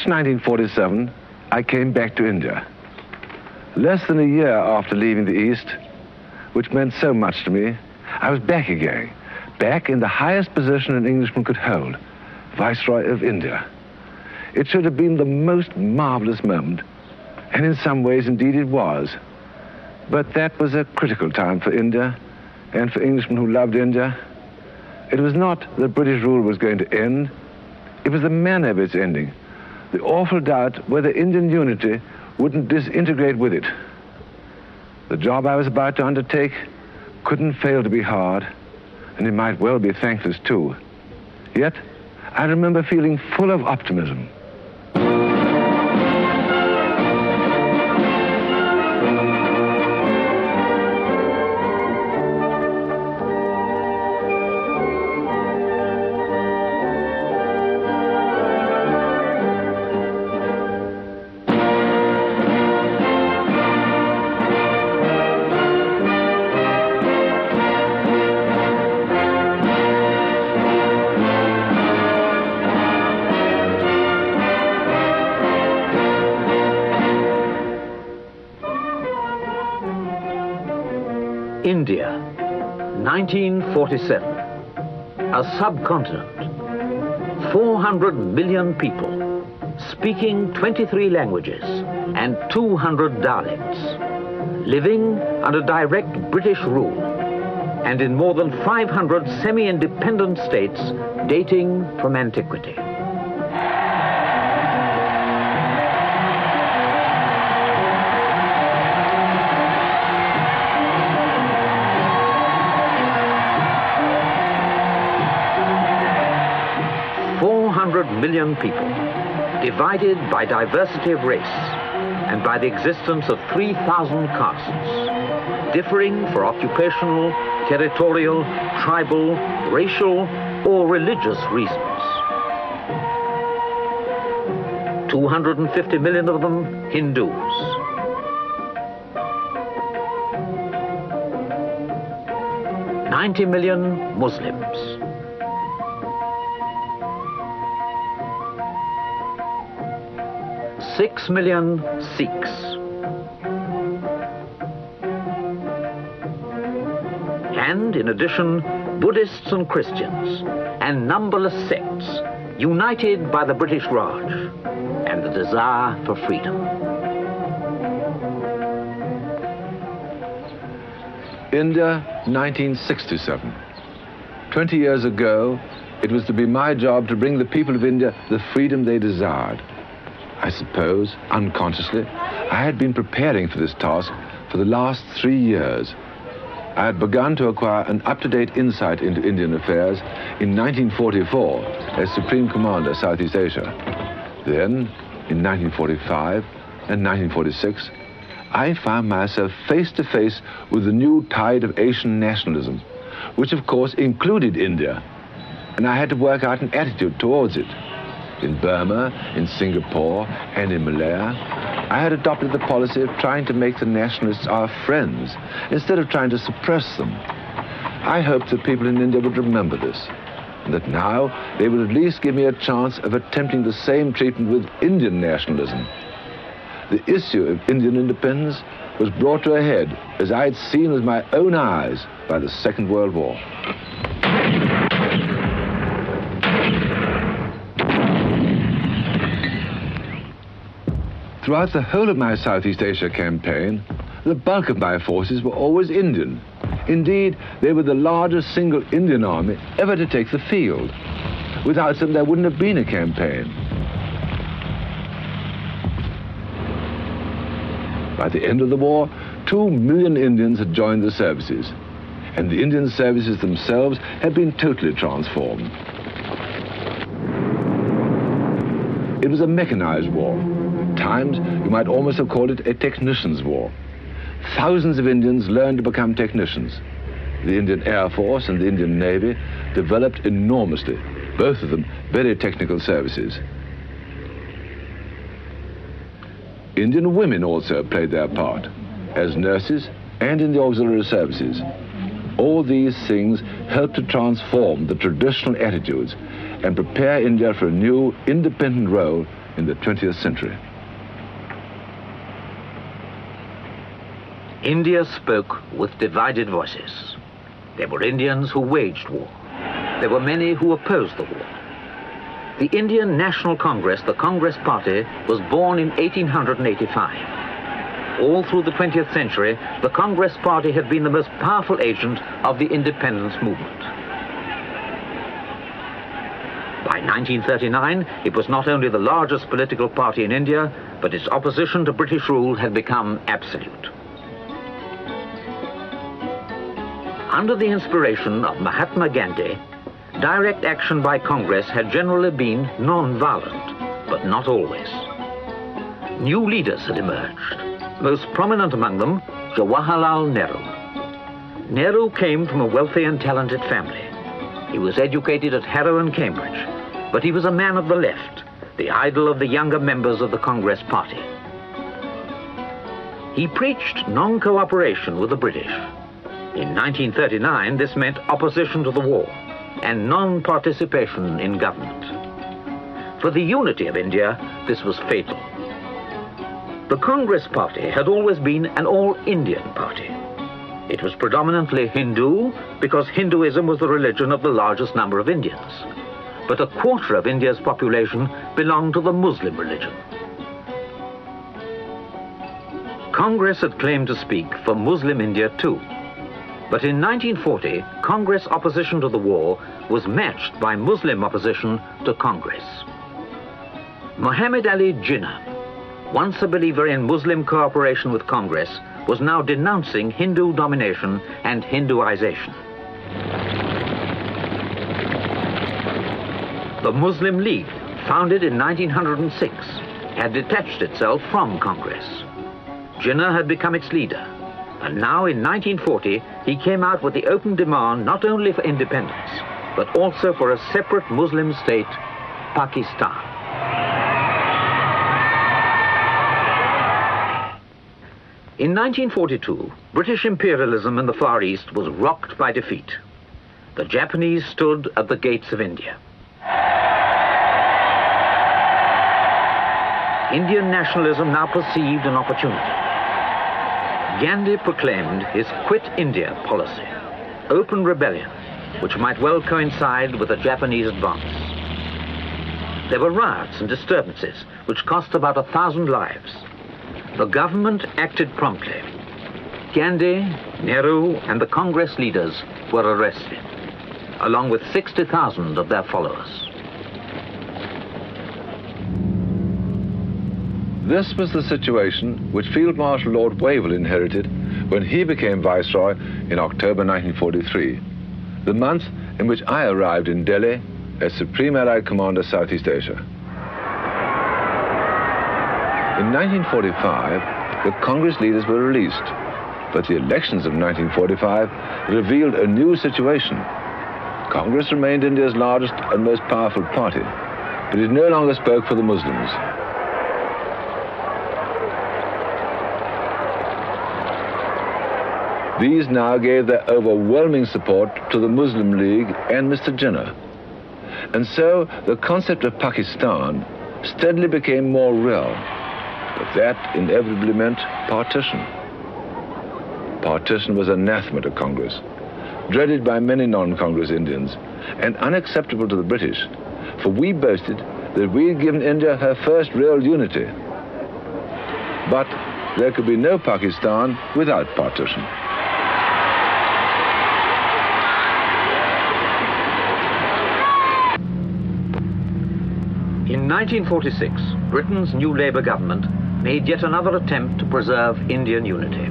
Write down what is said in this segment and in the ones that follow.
March 1947, I came back to India. Less than a year after leaving the East, which meant so much to me, I was back again, back in the highest position an Englishman could hold, Viceroy of India. It should have been the most marvelous moment, and in some ways, indeed, it was. But that was a critical time for India, and for Englishmen who loved India. It was not that British rule was going to end, it was the manner of its ending, the awful doubt whether Indian unity wouldn't disintegrate with it. The job I was about to undertake couldn't fail to be hard, and it might well be thankless too. Yet, I remember feeling full of optimism. 1947. A subcontinent. 400 million people, speaking 23 languages and 200 dialects, living under direct British rule, and in more than 500 semi-independent states dating from antiquity. Million people, divided by diversity of race and by the existence of 3,000 castes, differing for occupational, territorial, tribal, racial, or religious reasons. 250 million of them Hindus. Ninety million Muslims. Six million Sikhs. And in addition, Buddhists and Christians, and numberless sects, united by the British Raj and the desire for freedom. India, 1967. Twenty years ago, it was to be my job to bring the people of India the freedom they desired. I suppose, unconsciously, I had been preparing for this task for the last three years. I had begun to acquire an up-to-date insight into Indian affairs in 1944 as Supreme Commander Southeast Asia. Then, in 1945 and 1946, I found myself face to face with the new tide of Asian nationalism, which of course included India. And I had to work out an attitude towards it. In Burma, in Singapore, and in Malaya, I had adopted the policy of trying to make the nationalists our friends instead of trying to suppress them. I hoped that people in India would remember this, and that now they would at least give me a chance of attempting the same treatment with Indian nationalism. The issue of Indian independence was brought to a head, as I had seen with my own eyes, by the Second World War. Throughout the whole of my Southeast Asia campaign, the bulk of my forces were always Indian. Indeed, they were the largest single Indian army ever to take the field. Without them, there wouldn't have been a campaign. By the end of the war, two million Indians had joined the services, and the Indian services themselves had been totally transformed. It was a mechanized war. Times, you might almost have called it a technician's war. Thousands of Indians learned to become technicians. The Indian Air Force and the Indian Navy developed enormously, both of them very technical services. Indian women also played their part, as nurses and in the auxiliary services. All these things helped to transform the traditional attitudes and prepare India for a new, independent role in the 20th century. India spoke with divided voices. There were Indians who waged war. There were many who opposed the war. The Indian National Congress, the Congress Party, was born in 1885. All through the 20th century, the Congress Party had been the most powerful agent of the independence movement. By 1939, it was not only the largest political party in India, but its opposition to British rule had become absolute. Under the inspiration of Mahatma Gandhi, direct action by Congress had generally been non-violent, but not always. New leaders had emerged, most prominent among them, Jawaharlal Nehru. Nehru came from a wealthy and talented family. He was educated at Harrow and Cambridge, but he was a man of the left, the idol of the younger members of the Congress Party. He preached non-cooperation with the British. In 1939, this meant opposition to the war and non-participation in government. For the unity of India, this was fatal. The Congress Party had always been an all-Indian party. It was predominantly Hindu because Hinduism was the religion of the largest number of Indians. But a quarter of India's population belonged to the Muslim religion. Congress had claimed to speak for Muslim India too. But in 1940, Congress opposition to the war was matched by Muslim opposition to Congress. Muhammad Ali Jinnah, once a believer in Muslim cooperation with Congress, was now denouncing Hindu domination and Hinduization. The Muslim League, founded in 1906, had detached itself from Congress. Jinnah had become its leader. And now in 1940, he came out with the open demand not only for independence, but also for a separate Muslim state, Pakistan. In 1942, British imperialism in the Far East was rocked by defeat. The Japanese stood at the gates of India. Indian nationalism now perceived an opportunity. Gandhi proclaimed his Quit India policy, open rebellion, which might well coincide with a Japanese advance. There were riots and disturbances, which cost about a thousand lives. The government acted promptly. Gandhi, Nehru, and the Congress leaders were arrested, along with 60,000 of their followers. This was the situation which Field Marshal Lord Wavell inherited when he became Viceroy in October 1943, the month in which I arrived in Delhi as Supreme Allied Commander Southeast Asia. In 1945, the Congress leaders were released, but the elections of 1945 revealed a new situation. Congress remained India's largest and most powerful party, but it no longer spoke for the Muslims. These now gave their overwhelming support to the Muslim League and Mr. Jinnah. And so the concept of Pakistan steadily became more real. But that inevitably meant partition. Partition was anathema to Congress, dreaded by many non-Congress Indians, and unacceptable to the British, for we boasted that we had given India her first real unity. But there could be no Pakistan without partition. 1946, Britain's new Labour government made yet another attempt to preserve Indian unity.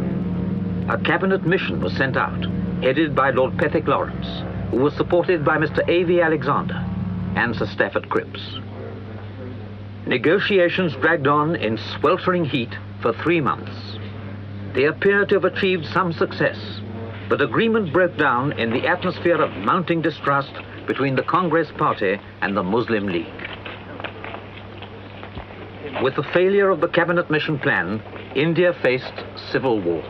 A cabinet mission was sent out, headed by Lord Pethick Lawrence, who was supported by Mr. A.V. Alexander and Sir Stafford Cripps. Negotiations dragged on in sweltering heat for three months. They appear to have achieved some success, but agreement broke down in the atmosphere of mounting distrust between the Congress Party and the Muslim League. With the failure of the cabinet mission plan, India faced civil war.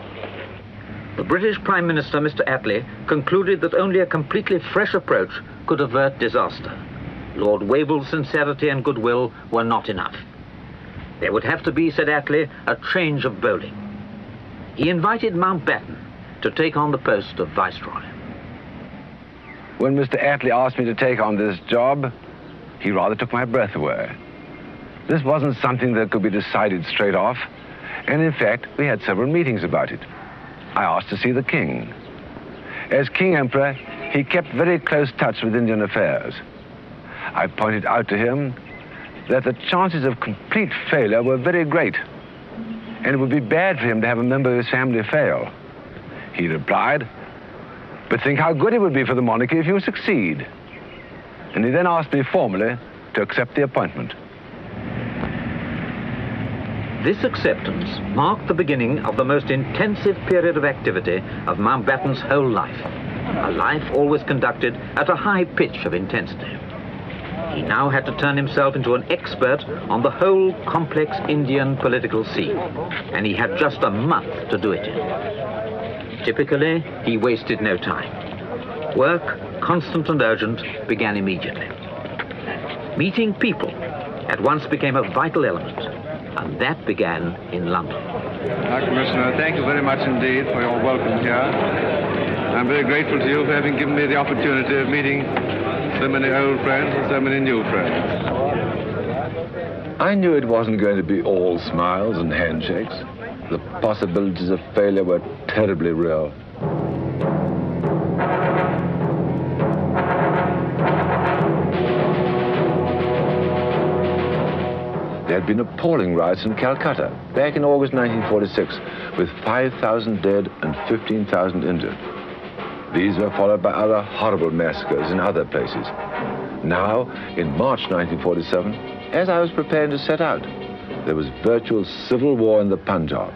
The British Prime Minister, Mr. Attlee, concluded that only a completely fresh approach could avert disaster. Lord Wavell's sincerity and goodwill were not enough. there would have to be, said Attlee, a change of bowling. He invited Mountbatten to take on the post of Viceroy. When Mr. Attlee asked me to take on this job, he rather took my breath away. This wasn't something that could be decided straight off, and in fact, we had several meetings about it. I asked to see the king. As King Emperor, he kept very close touch with Indian affairs. I pointed out to him that the chances of complete failure were very great, and it would be bad for him to have a member of his family fail. He replied, but think how good it would be for the monarchy if you succeed. And he then asked me formally to accept the appointment. This acceptance marked the beginning of the most intensive period of activity of Mountbatten's whole life, a life always conducted at a high pitch of intensity. He now had to turn himself into an expert on the whole complex Indian political scene, and he had just a month to do it in. Typically, he wasted no time. Work, constant and urgent, began immediately. Meeting people at once became a vital element, that began in London. High Commissioner, thank you very much indeed for your welcome here. I'm very grateful to you for having given me the opportunity of meeting so many old friends and so many new friends. I knew it wasn't going to be all smiles and handshakes. The possibilities of failure were terribly real. There had been appalling riots in Calcutta back in August 1946 with 5,000 dead and 15,000 injured. These were followed by other horrible massacres in other places. Now, in March 1947, as I was preparing to set out, there was virtual civil war in the Punjab.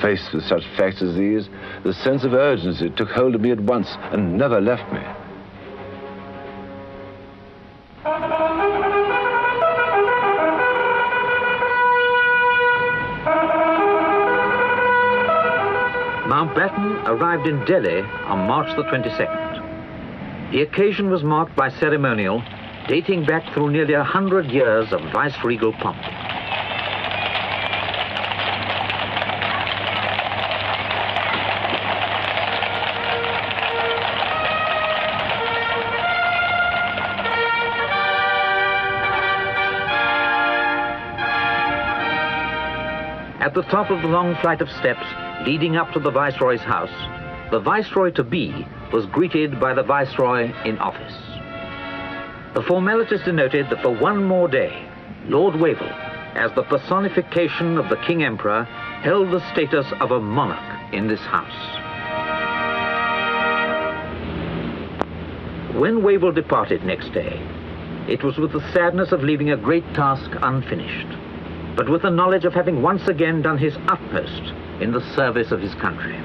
Faced with such facts as these, the sense of urgency took hold of me at once and never left me. Mountbatten arrived in Delhi on March the 22nd. The occasion was marked by ceremonial dating back through nearly a hundred years of viceregal pomp. At the top of the long flight of steps leading up to the Viceroy's house, the Viceroy-to-be was greeted by the Viceroy in office. The formalities denoted that for one more day, Lord Wavell, as the personification of the King Emperor, held the status of a monarch in this house. When Wavell departed next day, it was with the sadness of leaving a great task unfinished, but with the knowledge of having once again done his utmost in the service of his country.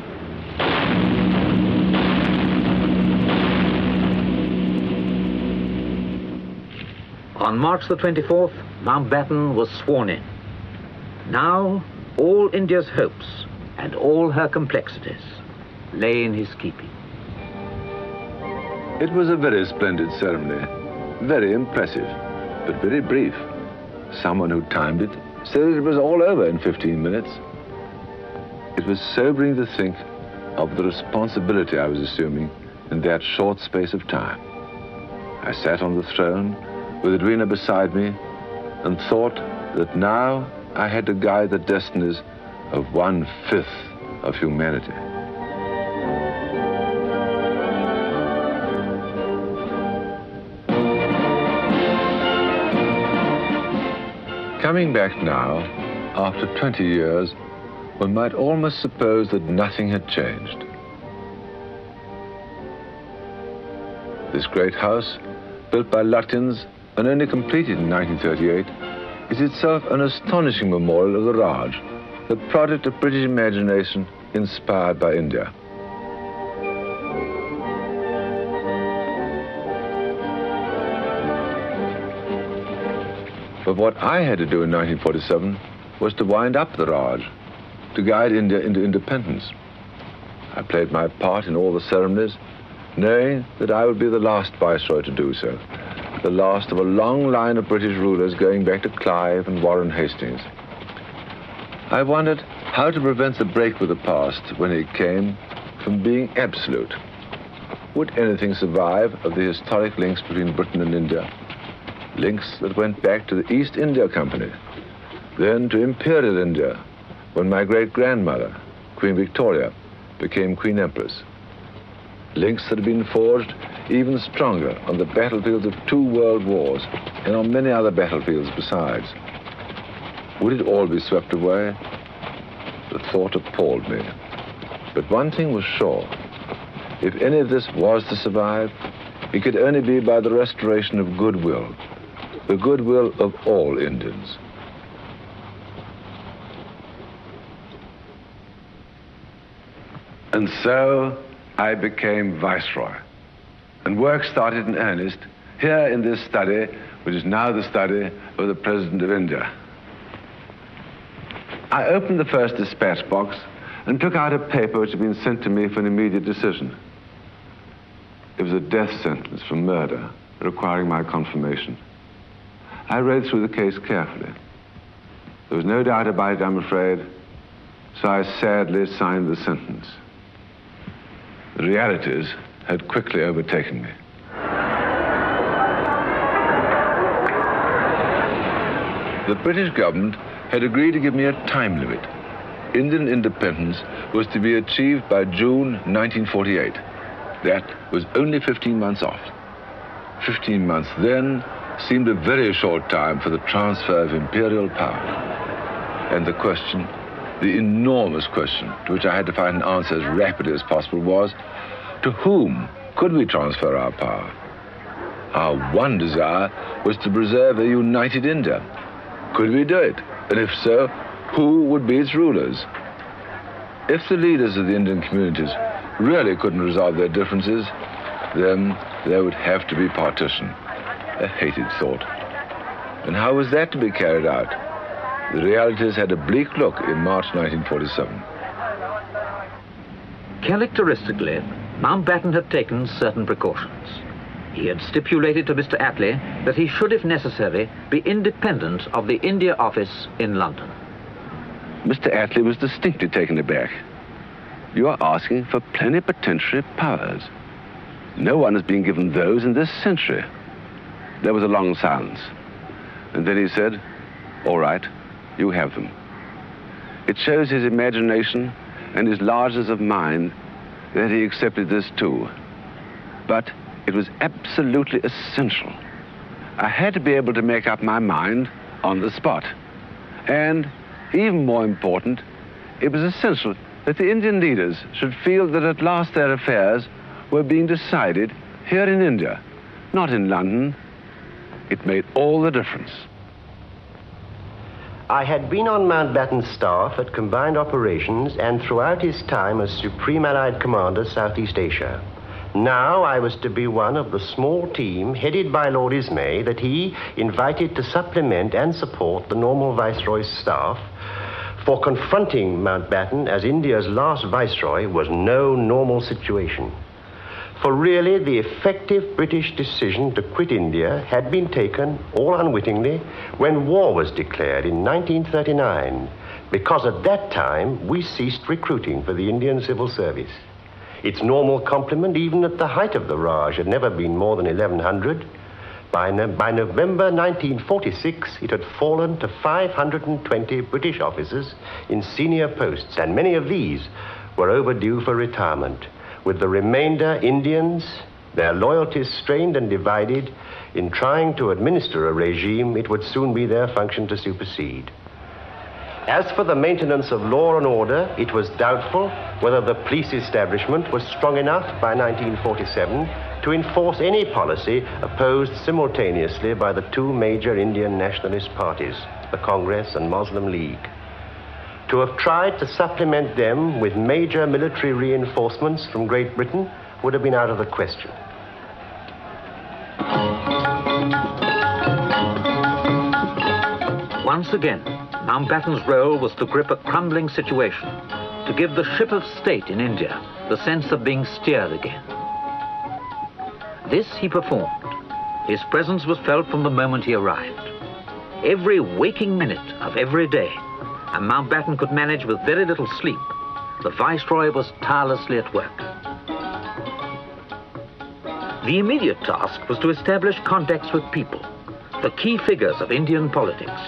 On March the 24th, Mountbatten was sworn in. Now, all India's hopes and all her complexities lay in his keeping. It was a very splendid ceremony, very impressive, but very brief. Someone who timed it said it was all over in 15 minutes. Was sobering to think of the responsibility I was assuming in that short space of time. I sat on the throne with Edwina beside me and thought that now I had to guide the destinies of one-fifth of humanity. Coming back now, after 20 years, one might almost suppose that nothing had changed. This great house, built by Lutyens and only completed in 1938, is itself an astonishing memorial of the Raj, the product of British imagination inspired by India. But what I had to do in 1947 was to wind up the Raj to guide India into independence. I played my part in all the ceremonies, knowing that I would be the last viceroy to do so. the last of a long line of British rulers going back to Clive and Warren Hastings. I wondered how to prevent the break with the past when it came from being absolute. Would anything survive of the historic links between Britain and India? Links that went back to the East India Company, then to Imperial India, when my great-grandmother, Queen Victoria, became Queen Empress. Links that had been forged even stronger on the battlefields of two world wars and on many other battlefields besides. Would it all be swept away? The thought appalled me. But one thing was sure. If any of this was to survive, it could only be by the restoration of goodwill, the goodwill of all Indians. And so I became Viceroy. And work started in earnest here in this study, which is now the study of the President of India. I opened the first dispatch box and took out a paper which had been sent to me for an immediate decision. It was a death sentence for murder, requiring my confirmation. I read through the case carefully. There was no doubt about it, I'm afraid, so I sadly signed the sentence. The realities had quickly overtaken me. The British government had agreed to give me a time limit. Indian independence was to be achieved by June 1948. That was only 15 months off. 15 months then seemed a very short time for the transfer of imperial power. And the question, the enormous question to which I had to find an answer as rapidly as possible was, to whom could we transfer our power? Our one desire was to preserve a united India. Could we do it? And if so, who would be its rulers? If the leaders of the Indian communities really couldn't resolve their differences, then there would have to be partition. A hated thought. And how was that to be carried out? The realities had a bleak look in March 1947. Characteristically, Mountbatten had taken certain precautions. He had stipulated to Mr. Attlee that he should, if necessary, be independent of the India Office in London. Mr. Attlee was distinctly taken aback. You are asking for plenipotentiary powers. No one has been given those in this century. There was a long silence. And then he said, All right, you have them. It shows his imagination and his largeness of mind that he accepted this too. But it was absolutely essential. I had to be able to make up my mind on the spot. And even more important, it was essential that the Indian leaders should feel that at last their affairs were being decided here in India, not in London. It made all the difference. I had been on Mountbatten's staff at Combined Operations and throughout his time as Supreme Allied Commander, Southeast Asia. Now I was to be one of the small team headed by Lord Ismay that he invited to supplement and support the normal Viceroy's staff for confronting Mountbatten as India's last Viceroy was no normal situation. For really, the effective British decision to quit India had been taken, all unwittingly, when war was declared in 1939, because at that time we ceased recruiting for the Indian civil service. Its normal complement, even at the height of the Raj, had never been more than 1,100. By, no by November 1946, it had fallen to 520 British officers in senior posts, and many of these were overdue for retirement with the remainder Indians, their loyalties strained and divided, in trying to administer a regime it would soon be their function to supersede. As for the maintenance of law and order, it was doubtful whether the police establishment was strong enough by 1947 to enforce any policy opposed simultaneously by the two major Indian nationalist parties, the Congress and Muslim League. To have tried to supplement them with major military reinforcements from Great Britain would have been out of the question. Once again, Mountbatten's role was to grip a crumbling situation, to give the ship of state in India the sense of being steered again. This he performed. His presence was felt from the moment he arrived. Every waking minute of every day, and Mountbatten could manage with very little sleep, the Viceroy was tirelessly at work. The immediate task was to establish contacts with people, the key figures of Indian politics,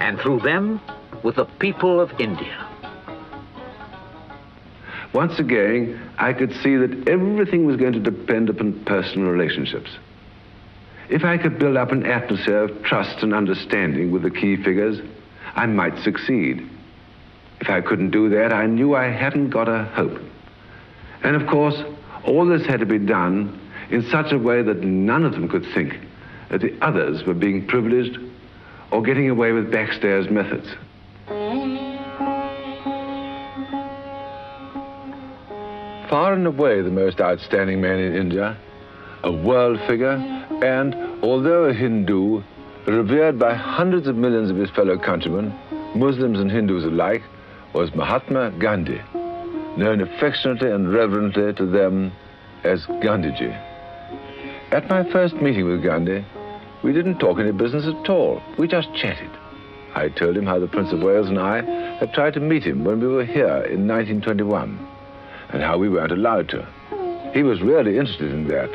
and through them, with the people of India. Once again, I could see that everything was going to depend upon personal relationships. If I could build up an atmosphere of trust and understanding with the key figures, I might succeed. If I couldn't do that, I knew I hadn't got a hope. And of course, all this had to be done in such a way that none of them could think that the others were being privileged or getting away with backstairs methods. Far and away the most outstanding man in India, a world figure, and, although a Hindu, revered by hundreds of millions of his fellow countrymen, Muslims and Hindus alike, was Mahatma Gandhi, known affectionately and reverently to them as Gandhiji. At my first meeting with Gandhi, we didn't talk any business at all. We just chatted. I told him how the Prince of Wales and I had tried to meet him when we were here in 1921, and how we weren't allowed to. He was really interested in that.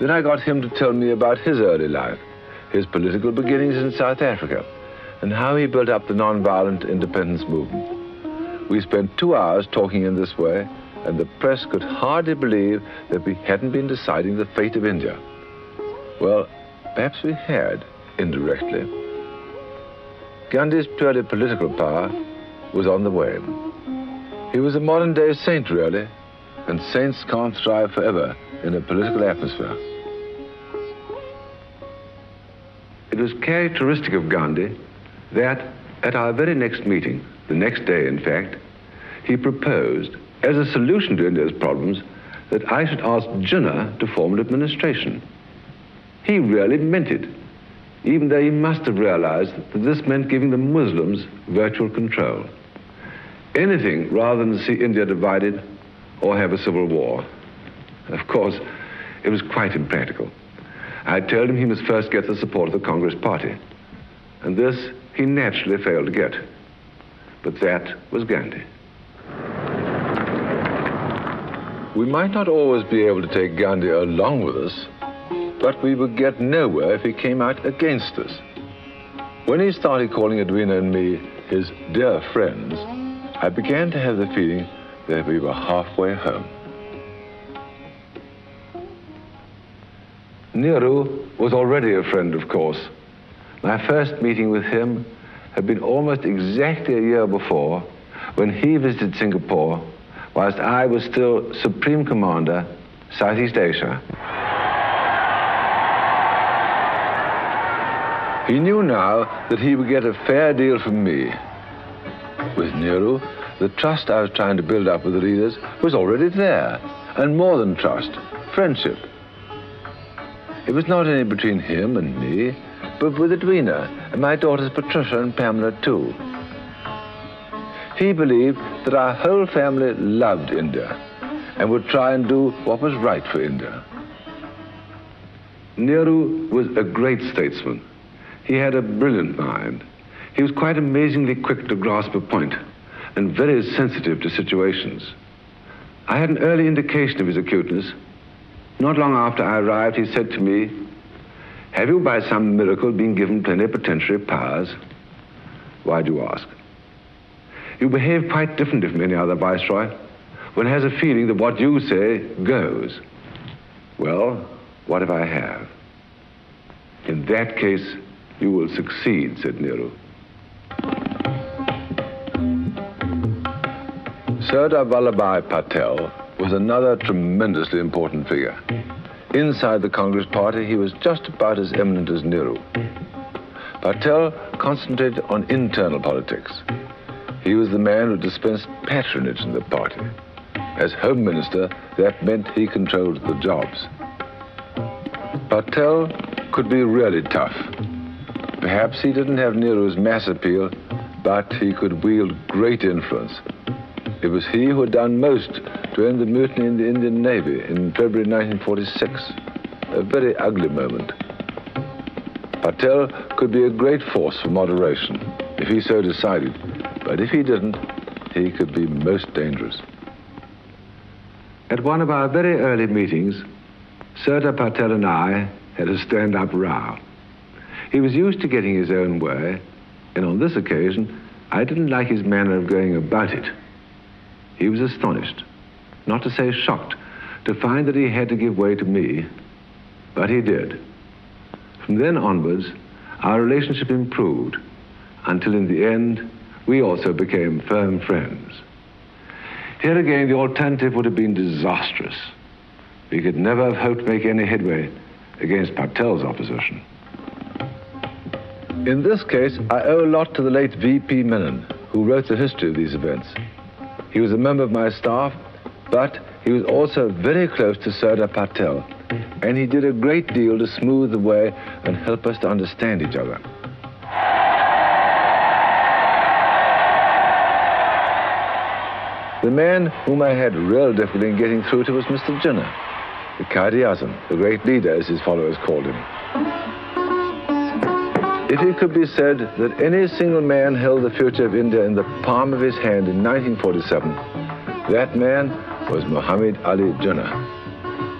Then I got him to tell me about his early life, his political beginnings in South Africa, and how he built up the non-violent independence movement. We spent two hours talking in this way, and the press could hardly believe that we hadn't been deciding the fate of India. Well, perhaps we had, indirectly. Gandhi's purely political power was on the wane. He was a modern-day saint, really, and saints can't thrive forever in a political atmosphere. It was characteristic of Gandhi that at our very next meeting, the next day, in fact, he proposed, as a solution to India's problems, that I should ask Jinnah to form an administration. He really meant it, even though he must have realized that this meant giving the Muslims virtual control. Anything rather than see India divided or have a civil war. Of course, it was quite impractical. I told him he must first get the support of the Congress Party. And this he naturally failed to get. But that was Gandhi. We might not always be able to take Gandhi along with us, but we would get nowhere if he came out against us. When he started calling Edwina and me his dear friends, I began to have the feeling that we were halfway home. Nehru was already a friend, of course. My first meeting with him had been almost exactly a year before when he visited Singapore whilst I was still Supreme Commander, Southeast Asia. He knew now that he would get a fair deal from me. With Nehru, the trust I was trying to build up with the leaders was already there, and more than trust, friendship. It was not only between him and me, but with Edwina and my daughters Patricia and Pamela too. He believed that our whole family loved India and would try and do what was right for India. Nehru was a great statesman. He had a brilliant mind. He was quite amazingly quick to grasp a point and very sensitive to situations. I had an early indication of his acuteness. Not long after I arrived, he said to me, Have you by some miracle been given plenipotentiary powers? Why do you ask? You behave quite differently from any other viceroy. One has a feeling that what you say goes. Well, what if I have? In that case, you will succeed, said Nehru. Sardar Vallabhbhai Patel was another tremendously important figure. Inside the Congress Party, he was just about as eminent as Nehru. Patel concentrated on internal politics. He was the man who dispensed patronage in the party. As Home Minister, that meant he controlled the jobs. Patel could be really tough. Perhaps he didn't have Nehru's mass appeal, but he could wield great influence. It was he who had done most to end the mutiny in the Indian Navy in February 1946. A very ugly moment, Patel could be a great force for moderation, if he so decided. But if he didn't, he could be most dangerous. At one of our very early meetings, Sardar Patel and I had a stand-up row. He was used to getting his own way, and on this occasion, I didn't like his manner of going about it. He was astonished, not to say shocked, to find that he had to give way to me, but he did. From then onwards, our relationship improved, until in the end, we also became firm friends. Here again, the alternative would have been disastrous. We could never have hoped to make any headway against Patel's opposition. In this case, I owe a lot to the late V.P. Menon, who wrote the history of these events. He was a member of my staff, but he was also very close to Sardar Patel, and he did a great deal to smooth the way and help us to understand each other. The man whom I had real difficulty in getting through to was Mr. Jinnah, the Quaid-i-Azam, the great leader, as his followers called him. If it could be said that any single man held the future of India in the palm of his hand in 1947, that man was Muhammad Ali Jinnah.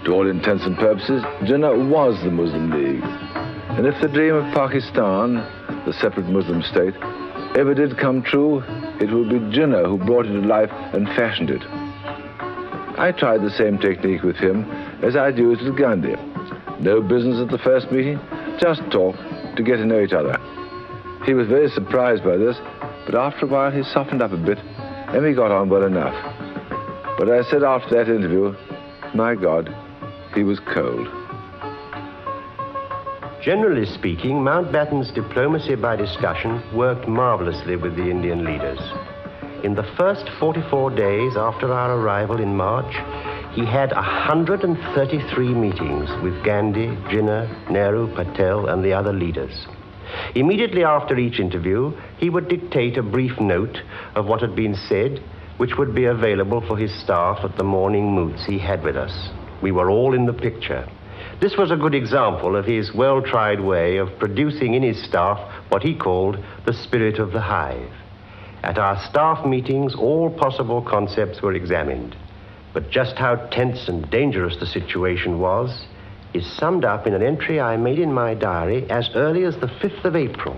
To all intents and purposes, Jinnah was the Muslim League. And if the dream of Pakistan, the separate Muslim state, ever did come true, it would be Jinnah who brought it to life and fashioned it. I tried the same technique with him as I'd used with Gandhi. No business at the first meeting, just talk to get to know each other. He was very surprised by this, but after a while he softened up a bit and we got on well enough. But I said after that interview, my God, he was cold. Generally speaking, Mountbatten's diplomacy by discussion worked marvelously with the Indian leaders. In the first 44 days after our arrival in March, he had 133 meetings with Gandhi, Jinnah, Nehru, Patel, and the other leaders. Immediately after each interview, he would dictate a brief note of what had been said, which would be available for his staff at the morning moots he had with us. We were all in the picture. This was a good example of his well tried way of producing in his staff what he called the spirit of the hive. At our staff meetings, all possible concepts were examined. But just how tense and dangerous the situation was is summed up in an entry I made in my diary as early as the 5th of April.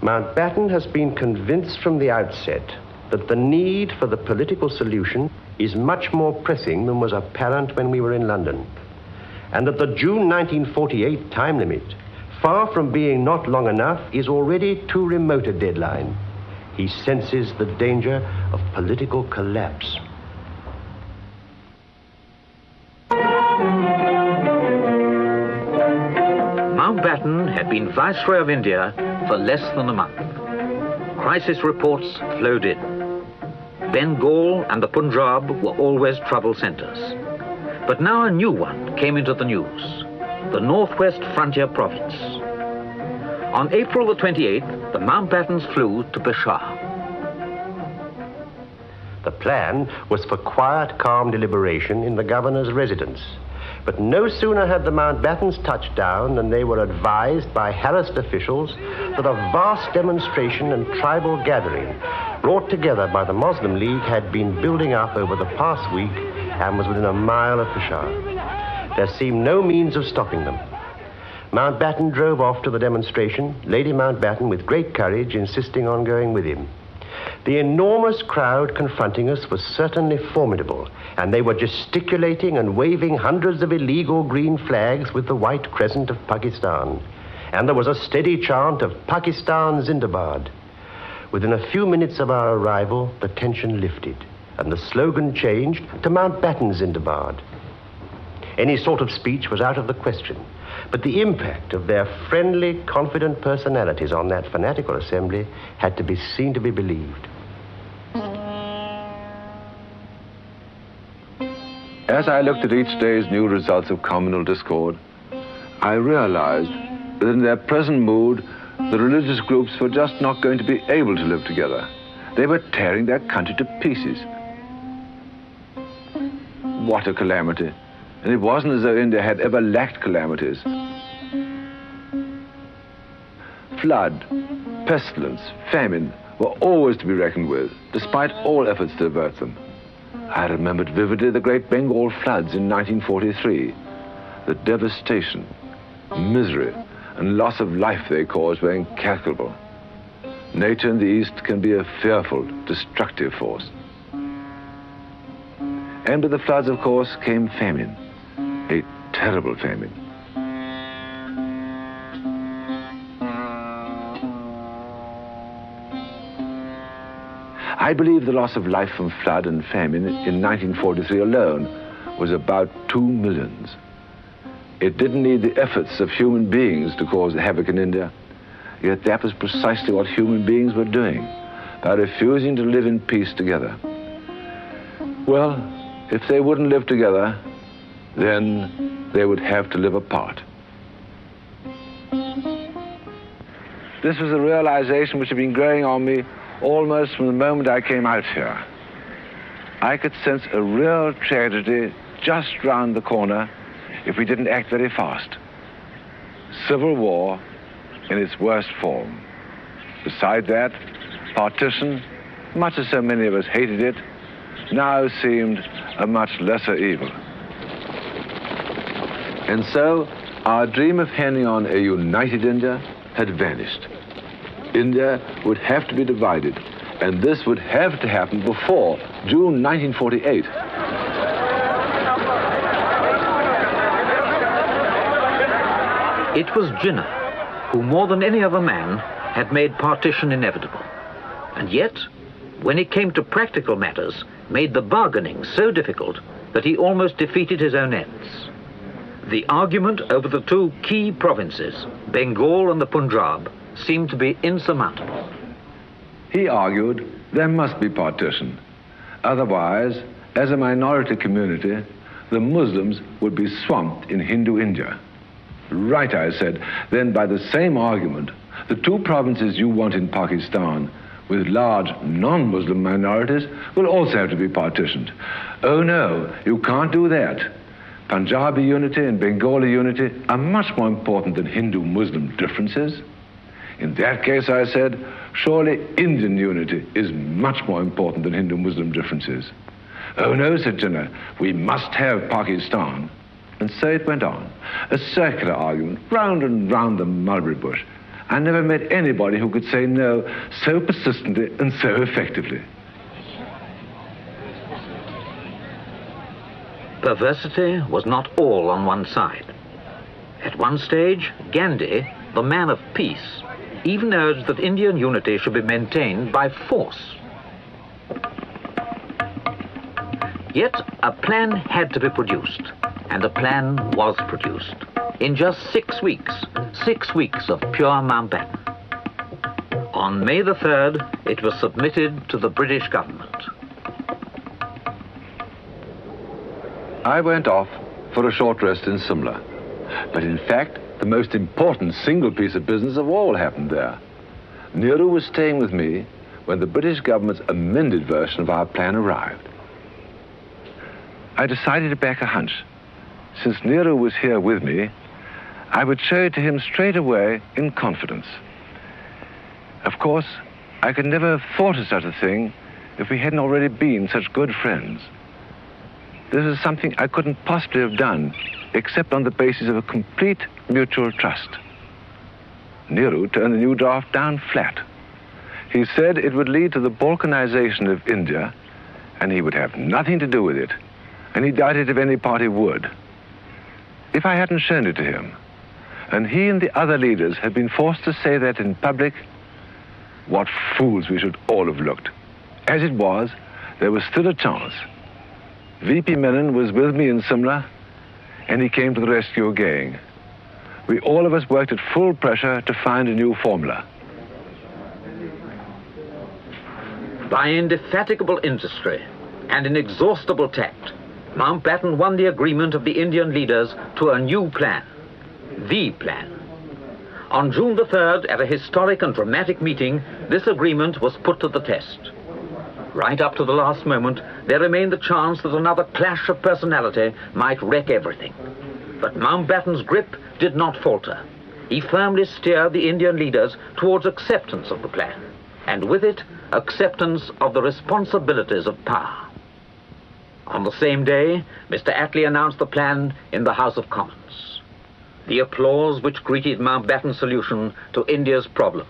Mountbatten has been convinced from the outset that the need for the political solution is much more pressing than was apparent when we were in London and that the June 1948 time limit, far from being not long enough, is already too remote a deadline. He senses the danger of political collapse. Mountbatten had been Viceroy of India for less than a month. Crisis reports flowed in. Bengal and the Punjab were always trouble centers. But now a new one came into the news, the Northwest Frontier Province. On April the 28th, the Mountbattens flew to Peshawar. The plan was for quiet, calm deliberation in the governor's residence. But no sooner had the Mountbattens touched down than they were advised by harassed officials that a vast demonstration and tribal gathering brought together by the Muslim League had been building up over the past week and was within a mile of Peshawar. There seemed no means of stopping them. Mountbatten drove off to the demonstration, Lady Mountbatten, with great courage, insisting on going with him. The enormous crowd confronting us was certainly formidable, and they were gesticulating and waving hundreds of illegal green flags with the white crescent of Pakistan. And there was a steady chant of Pakistan Zindabad. Within a few minutes of our arrival, the tension lifted and the slogan changed to Mountbatten Zindabad. Any sort of speech was out of the question, but the impact of their friendly, confident personalities on that fanatical assembly had to be seen to be believed. As I looked at each day's new results of communal discord, I realized that in their present mood, the religious groups were just not going to be able to live together. They were tearing their country to pieces. What a calamity. And it wasn't as though India had ever lacked calamities. flood, pestilence, famine were always to be reckoned with, despite all efforts to avert them. I remembered vividly the great Bengal floods in 1943. The devastation, misery, and loss of life they caused were incalculable. Nature in the East can be a fearful, destructive force. And with the floods, of course, came famine, terrible famine. I believe the loss of life from flood and famine in 1943 alone was about two millions. It didn't need the efforts of human beings to cause the havoc in India, yet that was precisely what human beings were doing by refusing to live in peace together. Well, if they wouldn't live together, then they would have to live apart. This was a realization which had been growing on me almost from the moment I came out here. I could sense a real tragedy just round the corner if we didn't act very fast. Civil war in its worst form. Beside that, partition, much as so many of us hated it, now seemed a much lesser evil. And so, our dream of handing on a united India had vanished. India would have to be divided, and this would have to happen before June 1948. It was Jinnah who, more than any other man, had made partition inevitable. And yet, when it came to practical matters, made the bargaining so difficult that he almost defeated his own ends. The argument over the two key provinces, Bengal and the Punjab, seemed to be insurmountable. He argued there must be partition. Otherwise, as a minority community, the Muslims would be swamped in Hindu India. Right, I said. Then, by the same argument, the two provinces you want in Pakistan with large non-Muslim minorities will also have to be partitioned. Oh no, you can't do that. Punjabi unity and Bengali unity are much more important than Hindu-Muslim differences. In that case, I said, surely Indian unity is much more important than Hindu-Muslim differences. Oh no, said Jinnah, we must have Pakistan. And so it went on, a circular argument, round and round the mulberry bush. I never met anybody who could say no so persistently and so effectively. Perversity was not all on one side. At one stage, Gandhi, the man of peace, even urged that Indian unity should be maintained by force. Yet a plan had to be produced, and a plan was produced. In just six weeks, six weeks of pure Mountbatten. On May the 3rd, it was submitted to the British government. I went off for a short rest in Simla. But in fact, the most important single piece of business of all happened there. Nehru was staying with me when the British government's amended version of our plan arrived. I decided to back a hunch. Since Nehru was here with me, I would show it to him straight away in confidence. Of course, I could never have thought of such a thing if we hadn't already been such good friends. This is something I couldn't possibly have done except on the basis of a complete mutual trust. Nehru turned the new draft down flat. He said it would lead to the balkanization of India, and he would have nothing to do with it, and he doubted if any party would. If I hadn't shown it to him, and he and the other leaders had been forced to say that in public, what fools we should all have looked. As it was, there was still a chance. V.P. Menon was with me in Simla, and he came to the rescue again. We all of us worked at full pressure to find a new formula. By indefatigable industry and inexhaustible tact, Mountbatten won the agreement of the Indian leaders to a new plan, the plan. On June the 3rd, at a historic and dramatic meeting, this agreement was put to the test. Right up to the last moment, there remained the chance that another clash of personality might wreck everything. But Mountbatten's grip did not falter. he firmly steered the Indian leaders towards acceptance of the plan, and with it, acceptance of the responsibilities of power. On the same day, Mr. Attlee announced the plan in the House of Commons. The applause which greeted Mountbatten's solution to India's problem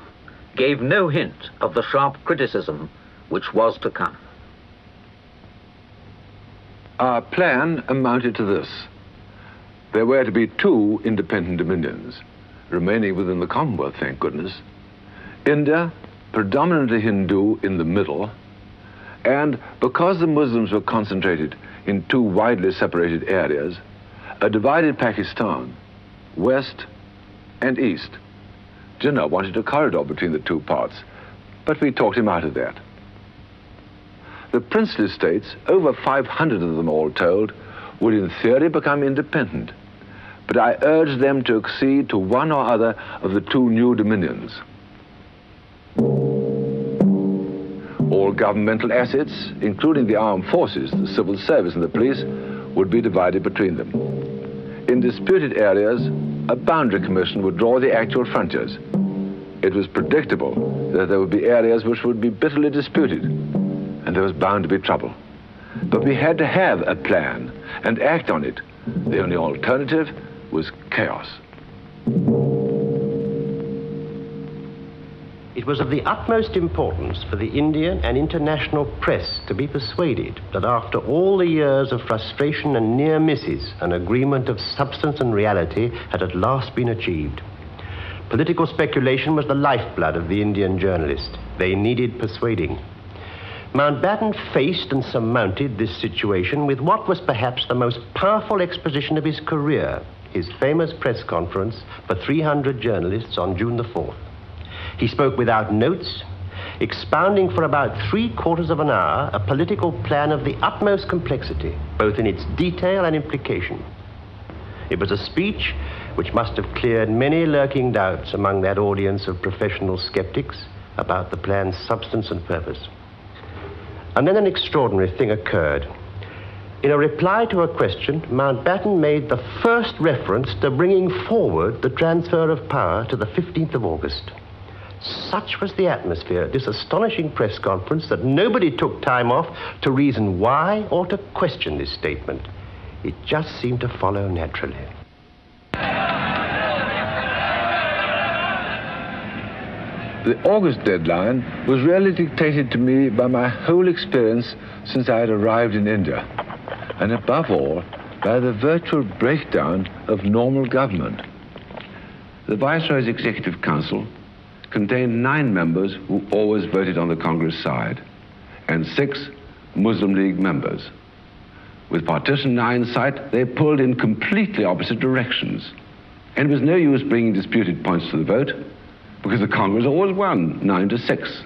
gave no hint of the sharp criticism which was to come. Our plan amounted to this. There were to be two independent dominions, remaining within the Commonwealth, thank goodness. India, predominantly Hindu in the middle, and because the Muslims were concentrated in two widely separated areas, a divided Pakistan, west and east. Jinnah wanted a corridor between the two parts, but we talked him out of that. The princely states, over 500 of them all told, would in theory become independent, but I urged them to accede to one or other of the two new dominions. All governmental assets, including the armed forces, the civil service and the police, would be divided between them. In disputed areas, a boundary commission would draw the actual frontiers. It was predictable that there would be areas which would be bitterly disputed, and there was bound to be trouble. But we had to have a plan and act on it. The only alternative was chaos. It was of the utmost importance for the Indian and international press to be persuaded that after all the years of frustration and near misses, an agreement of substance and reality had at last been achieved. Political speculation was the lifeblood of the Indian journalist. They needed persuading. Mountbatten faced and surmounted this situation with what was perhaps the most powerful exposition of his career, his famous press conference for 300 journalists on June the 4th. He spoke without notes, expounding for about three quarters of an hour a political plan of the utmost complexity, both in its detail and implication. It was a speech which must have cleared many lurking doubts among that audience of professional skeptics about the plan's substance and purpose. And then an extraordinary thing occurred. In a reply to a question, Mountbatten made the first reference to bringing forward the transfer of power to the 15th of August. Such was the atmosphere at this astonishing press conference that nobody took time off to reason why or to question this statement. It just seemed to follow naturally. The August deadline was really dictated to me by my whole experience since I had arrived in India, and above all, by the virtual breakdown of normal government. The Viceroy's Executive Council contained nine members who always voted on the Congress side, and six Muslim League members. With Partition 9 in sight, they pulled in completely opposite directions. And it was no use bringing disputed points to the vote, because the Congress always won, 9 to 6.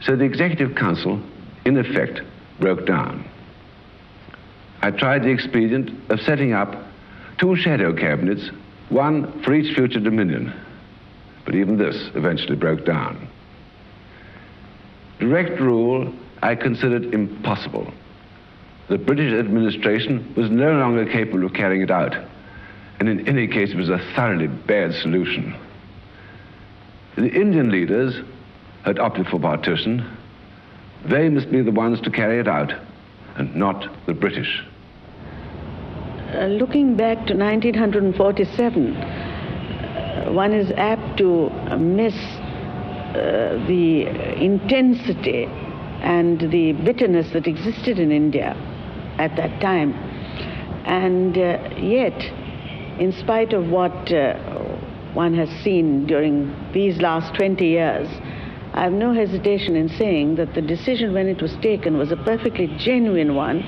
So the Executive Council, in effect, broke down. I tried the expedient of setting up two shadow cabinets, one for each future dominion. But even this eventually broke down. Direct rule I considered impossible. The British administration was no longer capable of carrying it out, and in any case, it was a thoroughly bad solution. The Indian leaders had opted for partition. They must be the ones to carry it out, and not the British. Uh, looking back to 1947, one is apt to miss uh, the intensity and the bitterness that existed in India at that time. And uh, yet, in spite of what uh, one has seen during these last 20 years, I have no hesitation in saying that the decision when it was taken was a perfectly genuine one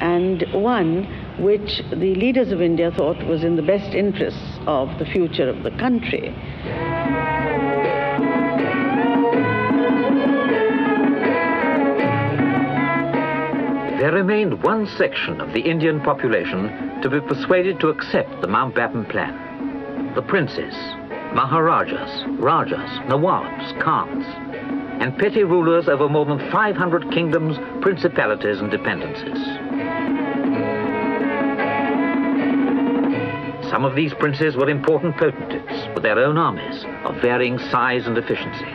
and one which the leaders of India thought was in the best interests of the future of the country. There remained one section of the Indian population to be persuaded to accept the Mountbatten Plan. The princes, Maharajas, Rajas, Nawabs, Khans, and petty rulers over more than 500 kingdoms, principalities, and dependencies. Some of these princes were important potentates with their own armies of varying size and efficiency.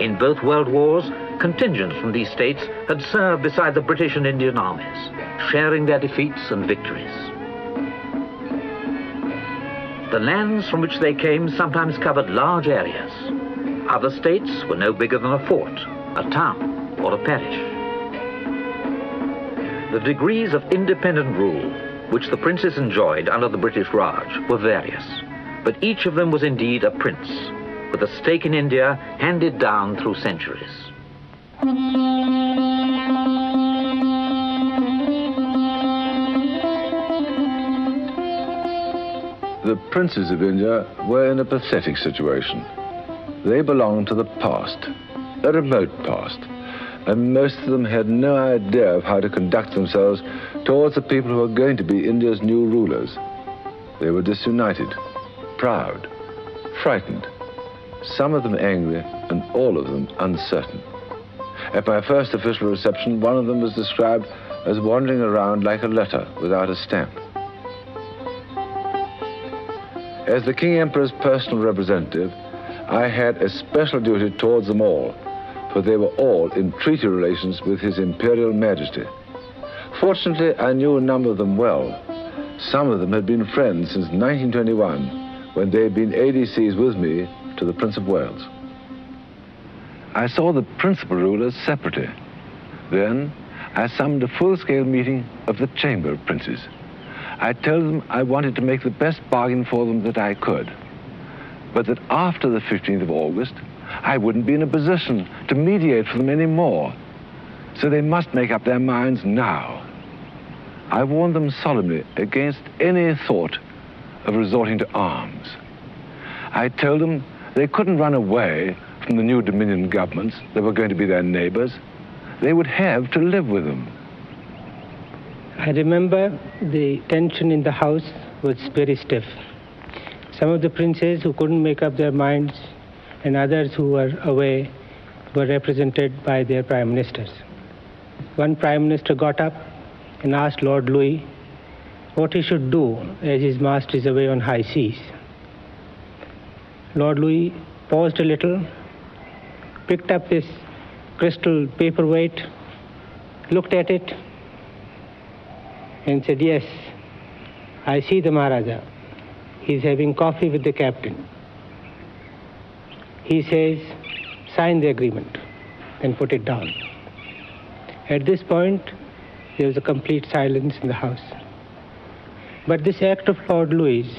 In both world wars, contingents from these states had served beside the British and Indian armies, sharing their defeats and victories. The lands from which they came sometimes covered large areas. Other states were no bigger than a fort, a town, or a parish. The degrees of independent rule which the princes enjoyed under the British Raj were various, but each of them was indeed a prince, with a stake in India handed down through centuries. The princes of India were in a pathetic situation. They belonged to the past, a remote past, and most of them had no idea of how to conduct themselves towards the people who were going to be India's new rulers. They were disunited, proud, frightened, some of them angry, and all of them uncertain. At my first official reception, one of them was described as wandering around like a letter without a stamp. As the King Emperor's personal representative, I had a special duty towards them all for they were all in treaty relations with His Imperial Majesty. Fortunately, I knew a number of them well. Some of them had been friends since 1921, when they had been ADCs with me to the Prince of Wales. I saw the principal rulers separately. Then I summoned a full-scale meeting of the Chamber of Princes. I told them I wanted to make the best bargain for them that I could, but that after the 15th of August, I wouldn't be in a position to mediate for them anymore. So they must make up their minds now. I warned them solemnly against any thought of resorting to arms. I told them they couldn't run away from the new Dominion governments that were going to be their neighbors. They would have to live with them. I remember the tension in the house was very stiff. Some of the princes who couldn't make up their minds and others who were away were represented by their prime ministers. One prime minister got up and asked Lord Louis what he should do as his master is away on high seas. Lord Louis paused a little, picked up this crystal paperweight, looked at it, and said, Yes, I see the Maharaja. He's having coffee with the captain he says, sign the agreement and put it down. At this point, there was a complete silence in the house. But this act of Lord Louis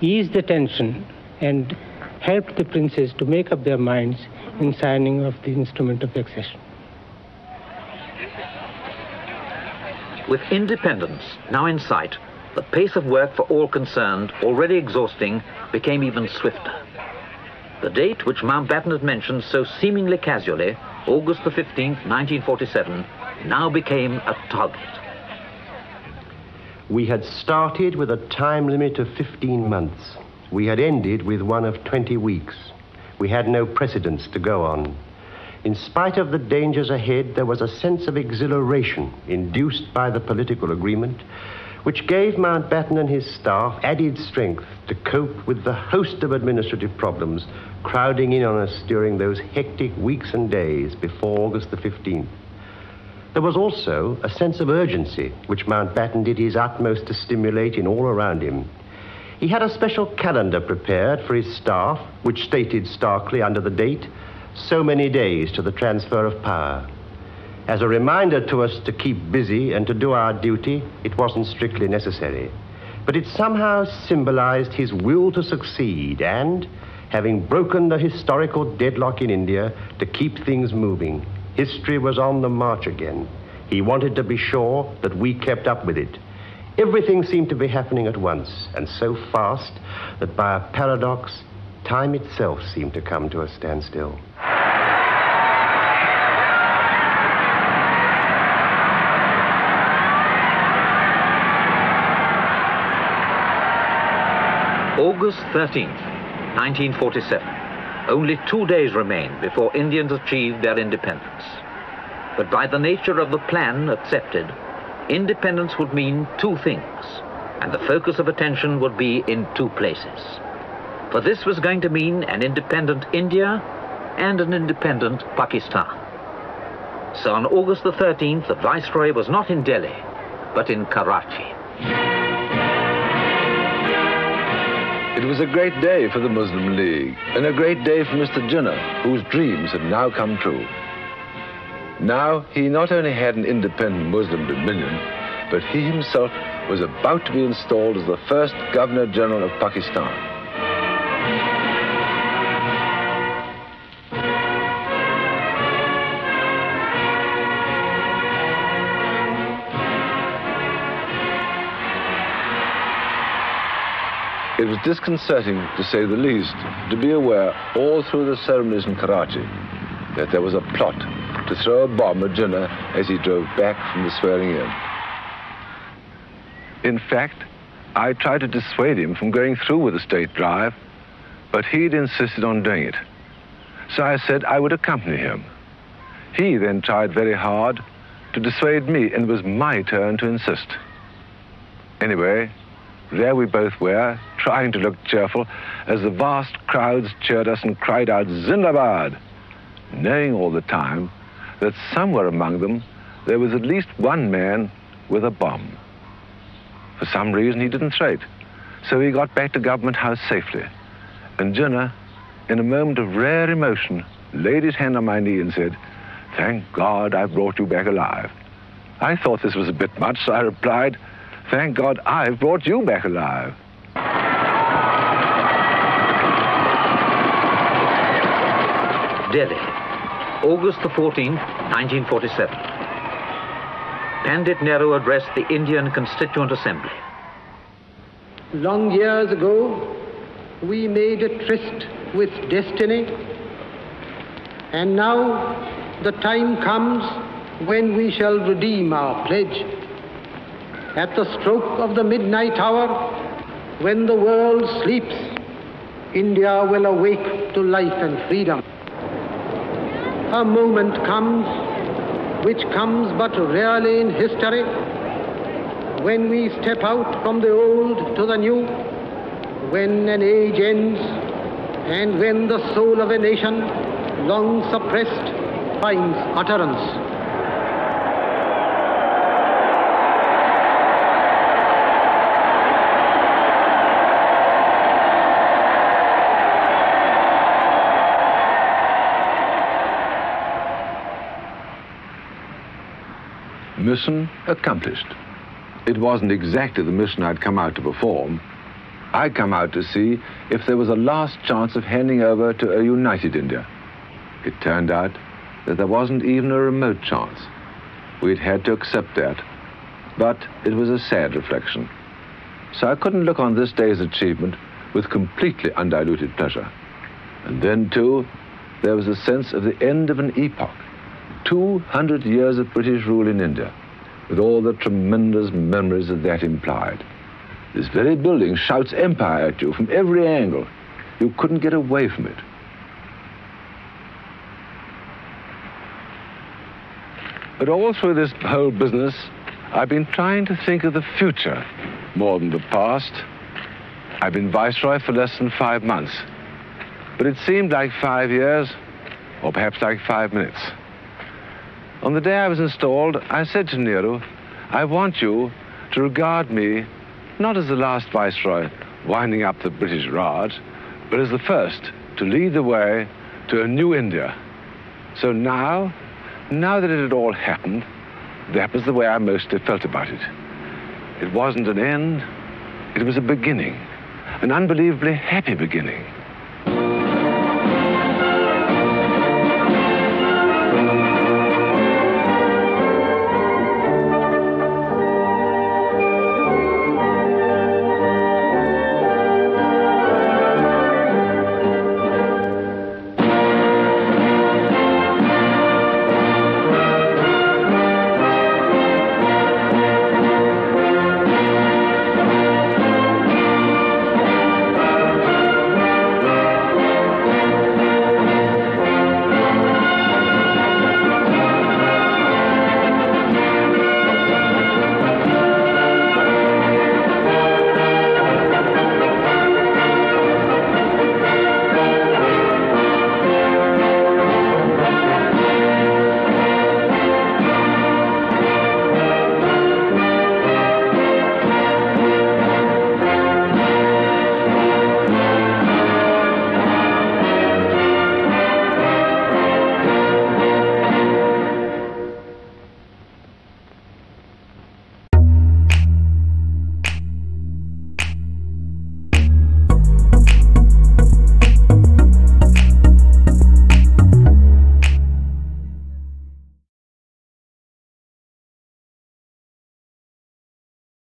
eased the tension and helped the princes to make up their minds in signing of the instrument of accession. With independence now in sight, the pace of work for all concerned, already exhausting, became even swifter. The date which Mountbatten had mentioned so seemingly casually, August the 15th, 1947, now became a target. We had started with a time limit of 15 months. We had ended with one of 20 weeks. We had no precedents to go on. In spite of the dangers ahead, there was a sense of exhilaration induced by the political agreement which gave Mountbatten and his staff added strength to cope with the host of administrative problems crowding in on us during those hectic weeks and days before August the 15th. There was also a sense of urgency which Mountbatten did his utmost to stimulate in all around him. He had a special calendar prepared for his staff, which stated starkly under the date, so many days to the transfer of power. As a reminder to us to keep busy and to do our duty, it wasn't strictly necessary. But it somehow symbolized his will to succeed and, having broken the historical deadlock in India, to keep things moving. History was on the march again. He wanted to be sure that we kept up with it. Everything seemed to be happening at once, and so fast that by a paradox, time itself seemed to come to a standstill. August 13th, 1947. Only two days remained before Indians achieved their independence. But by the nature of the plan accepted, independence would mean two things. and the focus of attention would be in two places. For this was going to mean an independent India and an independent Pakistan. So on August the 13th, the Viceroy was not in Delhi, but in Karachi. It was a great day for the Muslim League, and a great day for Mr. Jinnah, whose dreams had now come true. Now, he not only had an independent Muslim dominion, but he himself was about to be installed as the first Governor General of Pakistan. It was disconcerting, to say the least, to be aware all through the ceremonies in Karachi that there was a plot to throw a bomb at Jinnah as he drove back from the swearing in. In fact, I tried to dissuade him from going through with the state drive, but he'd insisted on doing it. So I said I would accompany him. He then tried very hard to dissuade me, and it was my turn to insist. Anyway, there we both were, trying to look cheerful, as the vast crowds cheered us and cried out, Zindabad! Knowing all the time that somewhere among them there was at least one man with a bomb. For some reason, he didn't throw it. So he got back to Government House safely. And Jinnah, in a moment of rare emotion, laid his hand on my knee and said, Thank God I've brought you back alive. I thought this was a bit much, so I replied, Thank God I've brought you back alive. Delhi, August the 14th, 1947. Pandit Nehru addressed the Indian Constituent Assembly. Long years ago, we made a tryst with destiny, and now the time comes when we shall redeem our pledge. At the stroke of the midnight hour, when the world sleeps, India will awake to life and freedom. A moment comes, which comes but rarely in history, when we step out from the old to the new, when an age ends, and when the soul of a nation, long suppressed, finds utterance. Mission accomplished. It wasn't exactly the mission I'd come out to perform. I'd come out to see if there was a last chance of handing over to a united India. It turned out that there wasn't even a remote chance. We'd had to accept that. But it was a sad reflection. So I couldn't look on this day's achievement with completely undiluted pleasure. And then, too, there was a sense of the end of an epoch. 200 years of British rule in India, with all the tremendous memories that that implied. This very building shouts empire at you from every angle. You couldn't get away from it. But all through this whole business, I've been trying to think of the future more than the past. I've been viceroy for less than five months. But it seemed like five years, or perhaps like five minutes. On the day I was installed, I said to Nehru, I want you to regard me not as the last viceroy winding up the British Raj, but as the first to lead the way to a new India. So now, now that it had all happened, that was the way I mostly felt about it. It wasn't an end, it was a beginning, an unbelievably happy beginning.